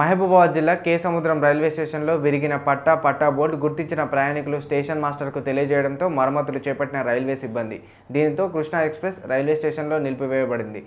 మహబూబాబాద్ జిల్లా కే సముద్రం రైల్వే స్టేషన్లో విరిగిన పట్టా పట్టా బోర్డు గుర్తించిన ప్రయాణికులు స్టేషన్ మాస్టర్కు తెలియజేయడంతో మరమ్మతులు చేపట్టిన రైల్వే సిబ్బంది. దీనితో కృష్ణా ఎక్స్ప్రెస్ రైల్వే స్టేషన్లో నిలిపివేయబడింది.